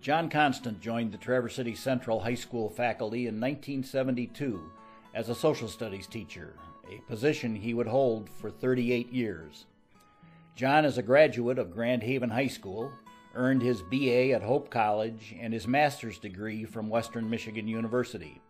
Jon Constant joined the Traverse City Central High School faculty in 1972 as a social studies teacher, a position he would hold for 38 years. Jon is a graduate of Grand Haven High School, earned his BA at Hope College and his master's degree from Western Michigan University.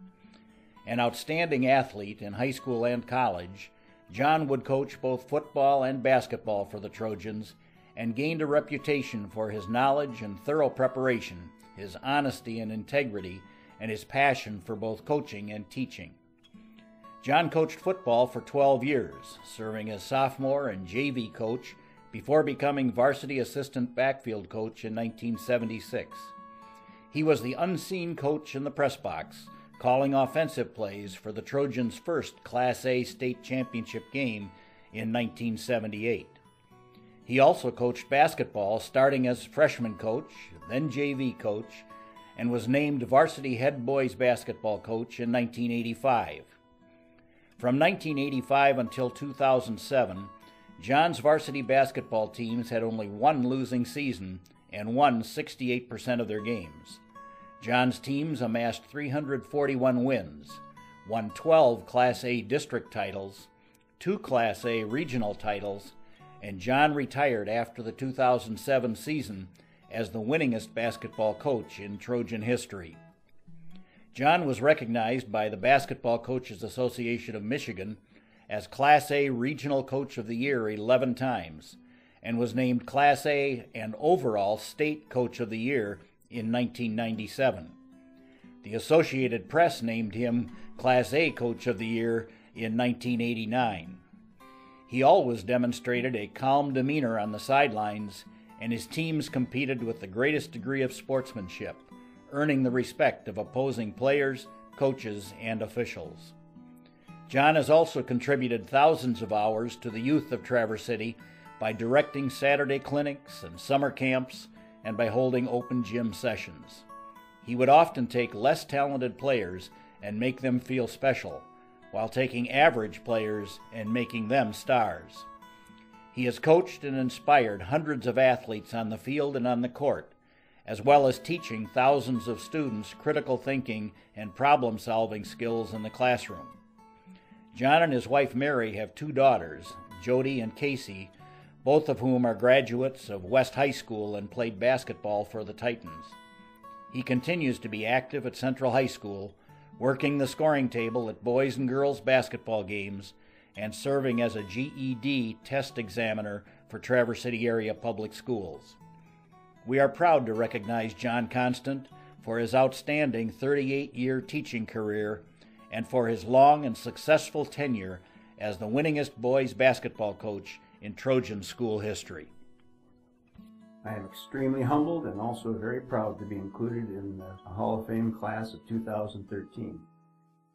An outstanding athlete in high school and college, Jon would coach both football and basketball for the Trojans and gained a reputation for his knowledge and thorough preparation, his honesty and integrity, and his passion for both coaching and teaching. Jon coached football for 12 years, serving as sophomore and JV coach before becoming varsity assistant backfield coach in 1976. He was the unseen coach in the press box, calling offensive plays for the Trojans' first Class A state championship game in 1978. He also coached basketball, starting as freshman coach, then JV coach, and was named varsity head boys basketball coach in 1985. From 1985 until 2007, Jon's varsity basketball teams had only one losing season and won 68% of their games. Jon's teams amassed 341 wins, won 12 Class A district titles, two Class A regional titles, and Jon retired after the 2007 season as the winningest basketball coach in Trojan history. Jon was recognized by the Basketball Coaches Association of Michigan as Class A Regional Coach of the Year 11 times and was named Class A and overall State Coach of the Year in 1997. The Associated Press named him Class A Coach of the Year in 1989. He always demonstrated a calm demeanor on the sidelines, and his teams competed with the greatest degree of sportsmanship, earning the respect of opposing players, coaches, and officials. Jon has also contributed thousands of hours to the youth of Traverse City by directing Saturday clinics and summer camps and by holding open gym sessions. He would often take less talented players and make them feel special while taking average players and making them stars. He has coached and inspired hundreds of athletes on the field and on the court, as well as teaching thousands of students critical thinking and problem solving skills in the classroom. Jon and his wife Mary have two daughters, Jody and Casey, both of whom are graduates of West High School and played basketball for the Titans. He continues to be active at Central High School working the scoring table at boys and girls basketball games, and serving as a GED test examiner for Traverse City Area Public Schools. We are proud to recognize Jon Constant for his outstanding 38 year teaching career and for his long and successful tenure as the winningest boys basketball coach in Trojan school history. I am extremely humbled and also very proud to be included in the Hall of Fame class of 2013.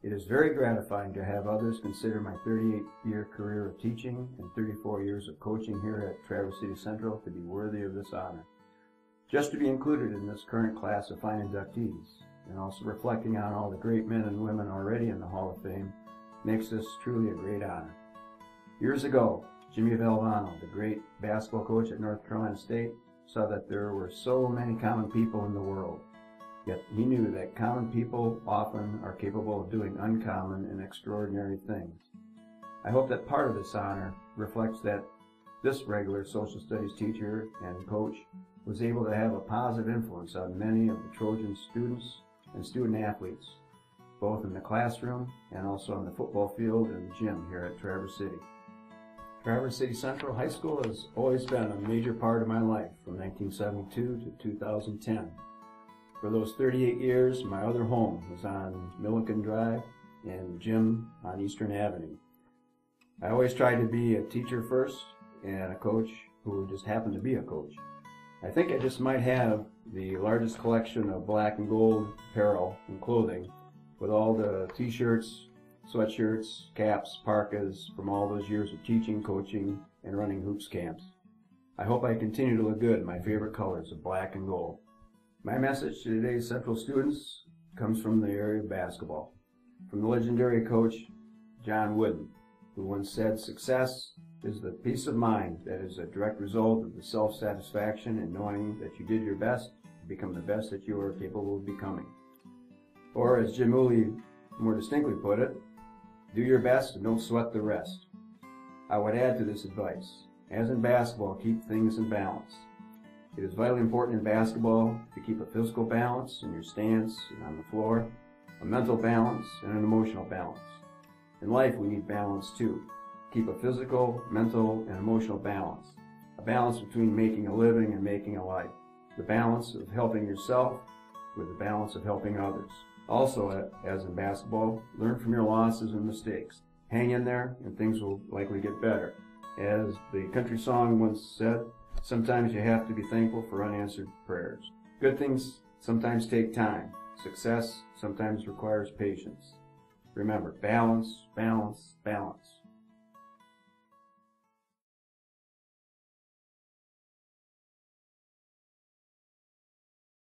It is very gratifying to have others consider my 38-year career of teaching and 34 years of coaching here at Traverse City Central to be worthy of this honor. Just to be included in this current class of fine inductees, and also reflecting on all the great men and women already in the Hall of Fame, makes this truly a great honor. Years ago, Jimmy Valvano, the great basketball coach at North Carolina State, saw that there were so many common people in the world. Yet he knew that common people often are capable of doing uncommon and extraordinary things. I hope that part of this honor reflects that this regular social studies teacher and coach was able to have a positive influence on many of the Trojan students and student athletes, both in the classroom and also on the football field and the gym here at Traverse City. Traverse City Central High School has always been a major part of my life from 1972 to 2010. For those 38 years, my other home was on Milliken Drive and gym on Eastern Avenue. I always tried to be a teacher first and a coach who just happened to be a coach. I think I just might have the largest collection of black and gold apparel and clothing with all the t-shirts, sweatshirts, caps, parkas from all those years of teaching, coaching, and running hoops camps. I hope I continue to look good in my favorite colors of black and gold. My message to today's Central students comes from the area of basketball, from the legendary coach John Wooden, who once said success is the peace of mind that is a direct result of the self-satisfaction in knowing that you did your best to become the best that you are capable of becoming. Or, as Jim Mooley more distinctly put it, do your best and don't sweat the rest. I would add to this advice, as in basketball, keep things in balance. It is vitally important in basketball to keep a physical balance in your stance and on the floor, a mental balance, and an emotional balance. In life, we need balance too. Keep a physical, mental, and emotional balance. A balance between making a living and making a life. The balance of helping yourself with the balance of helping others. Also, as in basketball, learn from your losses and mistakes. Hang in there and things will likely get better. As the country song once said, sometimes you have to be thankful for unanswered prayers. Good things sometimes take time. Success sometimes requires patience. Remember, balance, balance, balance.